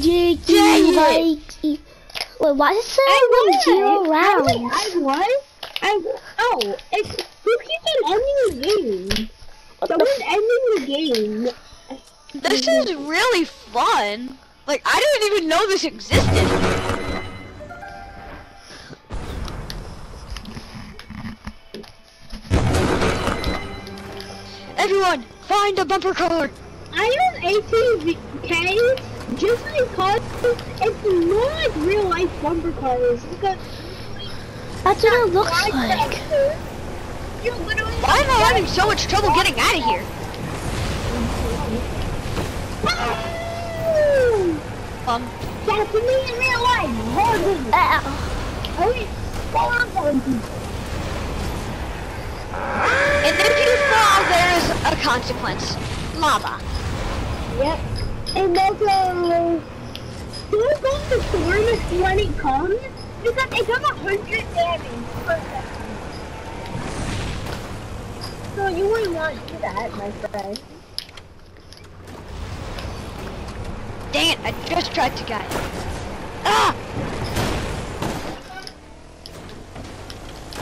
Jake, Dang like, wait, why is there only zero I, wait, rounds? I was. I oh, it's who keeps on ending the game? Someone's ending the game. This is really fun. Like, I didn't even know this existed. Everyone, find a bumper car. I have ATV just because it's more like real life bumper cars. Because That's what it looks like. Why am I having so much trouble getting out of here? Um, That's me in real life. Horrible. Ow. Only horrible. and if you fall, there is a consequence. Lava. Yep. And also, don't go to storm when it comes because it does a hundred damage per second. So you wouldn't want to do that, my friend. Dang it, I just tried to get it. Ah!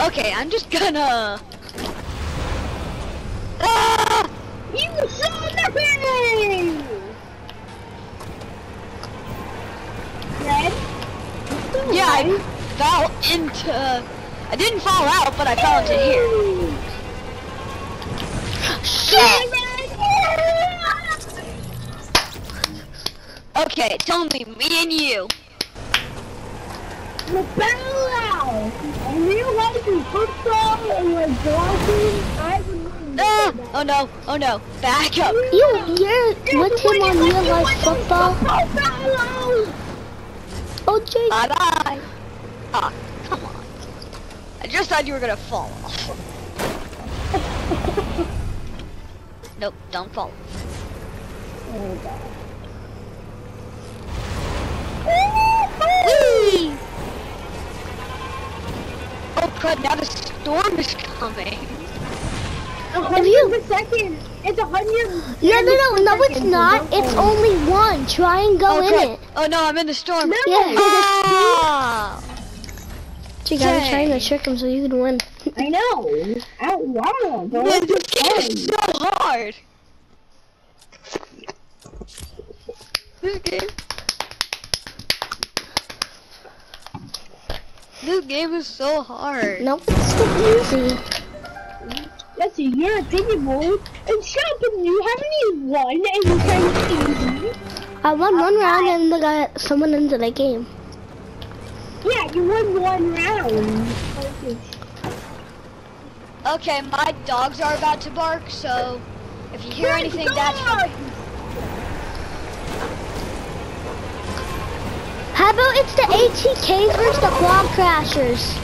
Okay, I'm just gonna... Ah! You saw nothing! Red? Yeah, I fell into... I didn't fall out, but I fell into here. Shit! Okay, it's only me and you. The battle out! And real life in football and like boxing, I. Ah! Oh no, oh no, back up. You, you're with him on real life football? Battle! Oh, Jake. Bye bye. Ah, come on. I just thought you were gonna fall off. nope, don't fall. Whee! Oh crud, now the storm is coming. A hundred per second. It's a hundred. No, no, no, no, it's not. It's only one. Try and go oh, in it. Oh no, I'm in the storm. No. Yeah. Ah! Jake, I was trying to trick him so you could win. I know. Out loud. bro. Man, this game is so hard. This game. This game is so hard. Nope, it's so easy. That's your opinion, boy. And shut up, and you haven't even won, and you're trying to easy. I won one round and then got someone into the game. Yeah, you won one round. Okay, my dogs are about to bark, so if you hear anything, that's from. How about it's the ATK versus the Quad Crashers?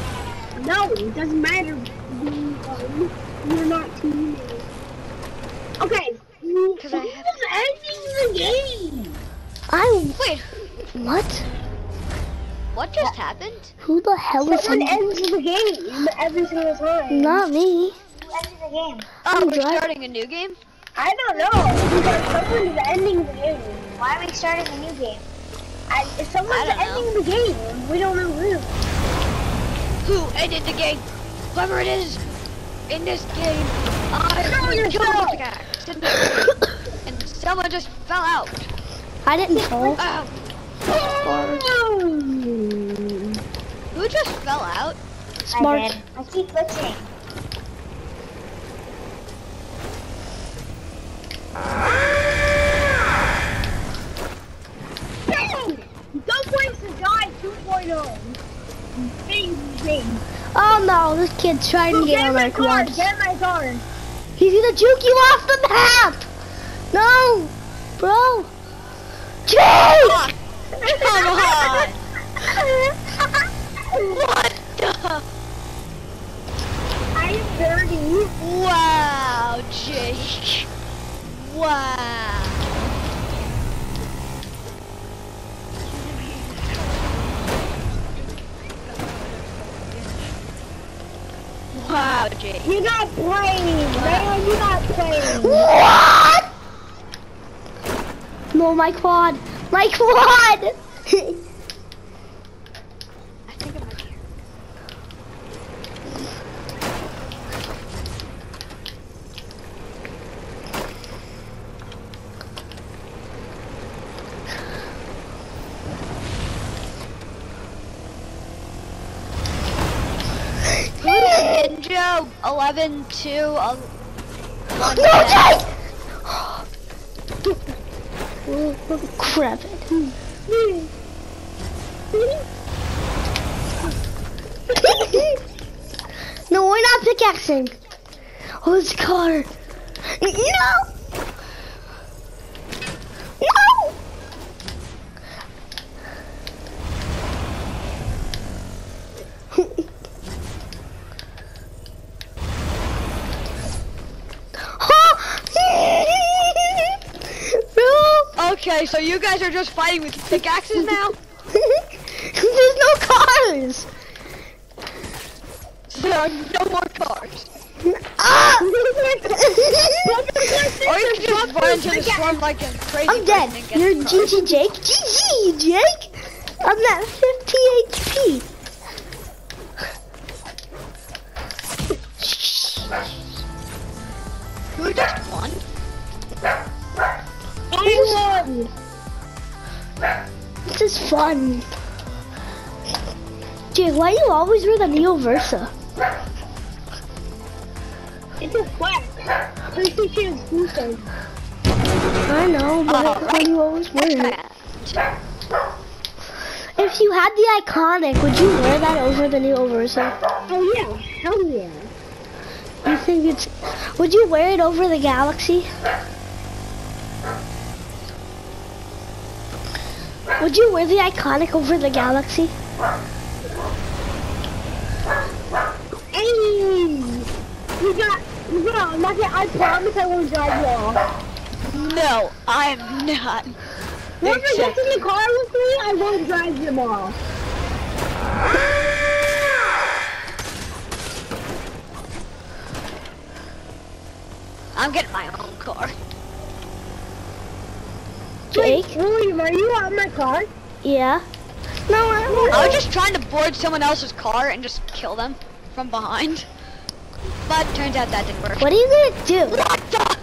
No, it doesn't matter. We, um, We're not teammates. Okay. Who's Cause I have- ending the game? I Wait, what? what just happened? Who the hell is Someone in? ends the game every single time. Not me. Who ended the game? Oh, I'm we're dri- starting a new game? I don't know. Because someone's ending the game. Why are we starting a new game? I, if someone's I don't know. ending the game, we don't know who. Who ended the game? Whoever it is in this game, I Throw will kill yourself. the pickaxe. And someone just fell out. I didn't fall. Ow. Who just fell out? Smart. I keep glitching. Don't waste a die 2.0. Bing, bing. Oh no, this kid's trying to get Get on my my car, quad. get my car. He's gonna juke you off the map! No! Bro! Jake! Come on! What the? I am dirty. Wow, Jake. Wow. Wow, Jake. You're not playing, man. You're not playing. What? No, my quad. My what? I think it might be. Ninja 11 2 uh, no, Jake! Crap it. We're pickaxing. Oh, it's car. No! No! no! Okay, so you guys are just fighting with pickaxes now? There's no cars! So no more cars. Ah! Or you can just run into the storm like a crazy I'm dead. person and get You're. GG Jake. GG Jake. I'm at 50 HP. Who just won? Anyone. This is fun. Jake, why do you always wear the Neo Versa? It's a flex. PlayStation exclusive. I know, but why you always wear it? If you had the Iconik, would you wear that over the Neo Versa? Oh yeah. Hell yeah. You think it's? Would you wear it over the Galaxy? Would you wear the Iconik over the Galaxy? Hey. You got. You got. Like, I promise I won't drive you off. No, I am not. Whoever gets in the car with me, I won't drive them off. I'm getting my own car. Jake? Wait, William, are you out of my car? Yeah. No, I don't I was just trying to board someone else's car and just kill them from behind. But turns out that didn't work. What are you gonna do? What the?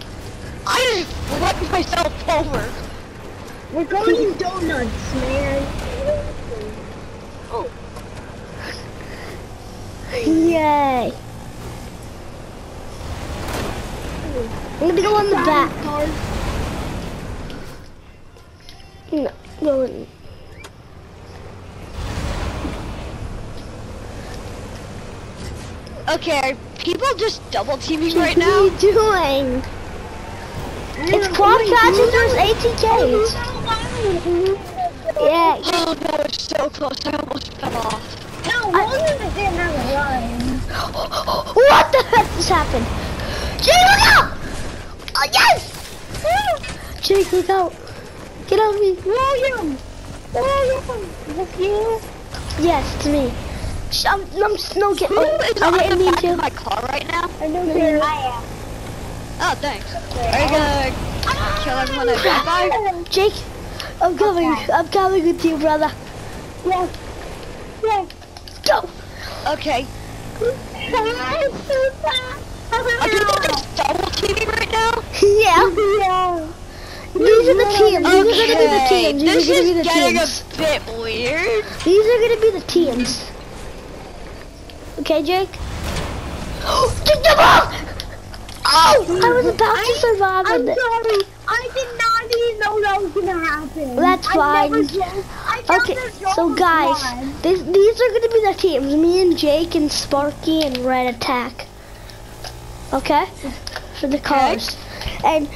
I just flipped myself over. We're going to donuts, man. Oh, Yay. I'm gonna go on the back. Cars. No, go Okay, are people just double teaming right now? what are you doing? It's Quad Crashers versus ATKs. Yeah. Oh, that was so close. I almost fell off. No, William didn't have a run. What the heck just happened? Jake, look out! Oh, yes! Jake, look out. Get on me. William! William! Is this you? Yes, it's me. I'm, I'm no get. Oh, I'm on me of my car right now? I know where I am. Oh, thanks. Are you gonna kill everyone I drive by? Jake, I'm coming. I'm coming with you, brother. Yes. Yes. Go. Okay. I'm so fast. Are people just double teaming right now? Yeah. Yeah. These are the teams. These are gonna be the Okay, teams. this These are gonna be is the getting teams. a bit weird. These are gonna be the teams. Okay, Jake. Take the ball! Oh! I was about to survive I'm with it. sorry. I did not even know that was gonna happen. That's I never fine. I found Okay, so guys, one. this, these are gonna be the teams. Me and Jake and Sparky and Red Attack. Okay? For the cars. And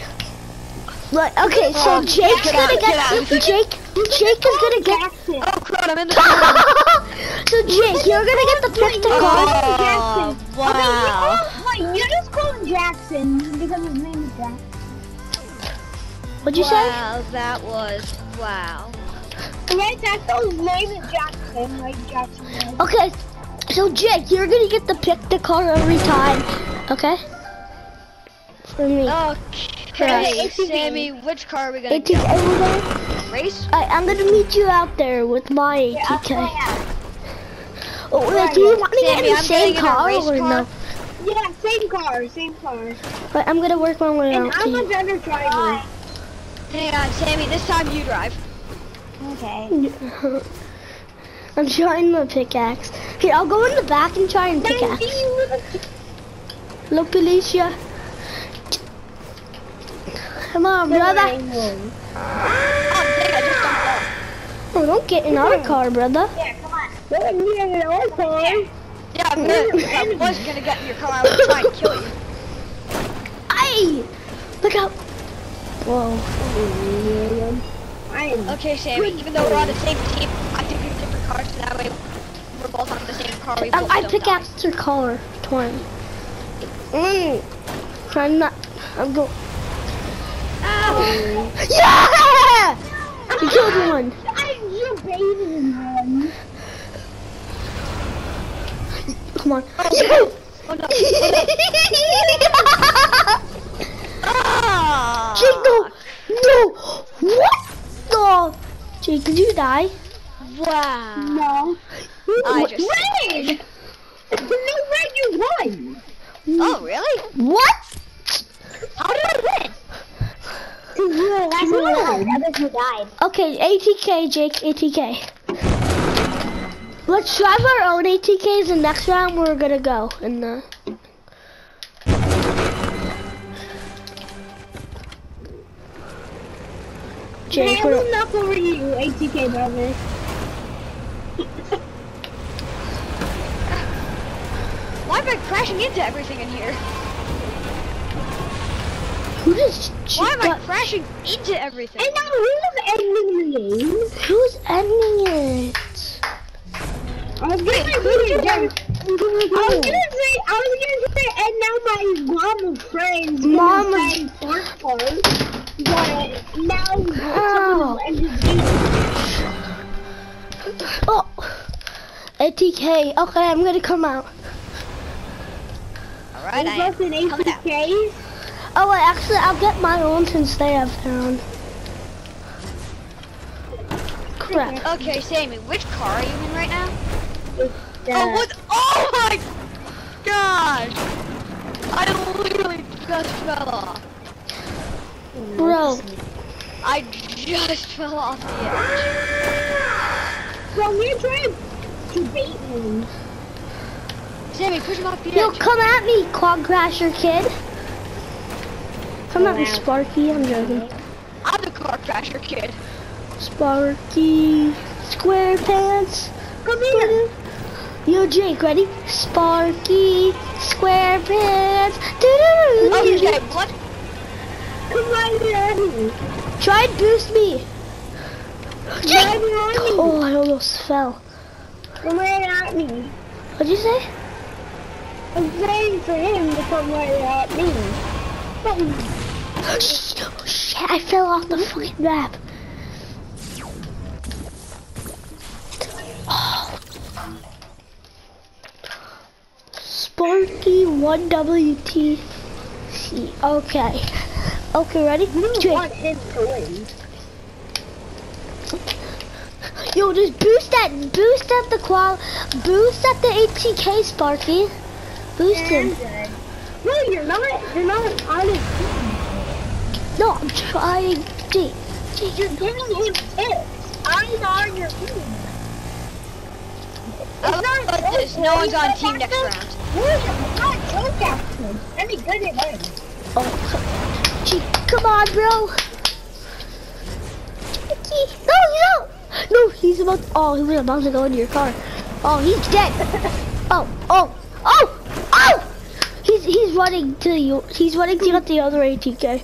like okay, so Oh, Jake's get gonna get out. get Jake Jake is gonna get Jackson. Oh crap, I'm in the So Jake, you're gonna get the pick the car. Jackson. wow. Okay, you, wait, you just call him Jackson because his name is Jackson. What'd you say? Wow, that was wow. Right, that's his name is Jackson, like Jackson. was. Okay, so Jake, you're gonna get the pick the car every time. Okay? For me. Okay. ATV. Sammy, which car are we gonna ATK get? over. Race? I, I'm gonna meet you out there with my ATK. Oh, wait, do you want to get in the I'm same getting in car or car. no? Yeah, same car, same car. But I'm gonna work my way And out to I'm a you. better driver. Hang on, Sammy, this time you drive. Okay. I'm trying my pickaxe. Here, I'll go in the back and try and pickaxe. Look, Alicia. Come on, brother. Oh, dang, I just jumped off. Oh, don't get in our car, brother. Yeah, Me an car. Yeah, I'm good. I was gonna get in your car, I was trying to kill you. Aye! Look out. Whoa. I. Okay, Sammy, even though we're on the same team, I think we have different cars, so that way we're both on the same car. We I, both I don't pickaxed her car twice. Mm. I'm not. I'm going. die. Yeah! You killed one. I'm your baby, man. Come on. Oh no. Ah! Jake, no! No! What? No! Jake, did you die? Wow. No. I just- Red! No, Red, you won! Oh, really? What? How did I win? You were last one. Who died. Okay, ATK, Jake, ATK. Let's drive our own ATKs and next round we're gonna go in the... Jake, I we're- will knock over you, ATK brother. Why am I crashing into everything in here? who does Why am I crashing into everything? And now who's ending the game? Who's ending it? I was gonna say, I was gonna say, I was gonna say, and now my mom of friends. Mom gonna of- say part, but now Ow. someone ended the game. Oh, ATK. Oh. Okay, I'm gonna come out. Alright, I am. both an Coming out. ATK. Oh, wait, actually, I'll get my own since they have their own. Crap. Okay, Sammy, which car are you in right now? Oh, what? Oh my gosh! I literally just fell off. Bro, I just fell off the edge. So we're trying to bait him. Sammy, push him off the edge. yo, come at me, Quad Crasher kid. Come at me, Sparky. I'm joking. I'm the car crasher kid. Sparky, SquarePants. Come here. Yo, Jake, ready? Sparky, SquarePants. Okay, oh, what? Come right me. Try and boost me. Jake. Oh, I almost fell. Come right at me. What'd you say? I'm saying for him to come right at me. Oh, shit, I fell off the fucking map. Sparky 1WTC. Okay. Okay, ready? You Jake. want him to win. Yo, just boost that, boost at the qual, boost at the ATK, Sparky. Boost him. No, you're not. You're not on his team. No, I'm trying. Jake, Jake, You're giving him tips. I'm on your team. Oh, but this, no one's on team next round. William, not Joe Jackson. Let me good at him. Oh, come on, bro. No, no, no, he's about. Oh, he was about to go into your car. Oh, he's dead. Oh, oh, oh, oh! He's he's running to you. He's running to get the other ATK.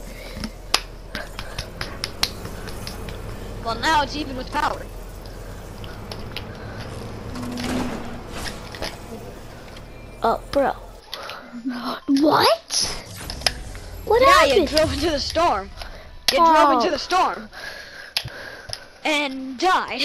Well, now it's even with power. Oh, bro. What? What happened? Yeah, you drove into the storm. You Oh. drove into the oh. storm. And died.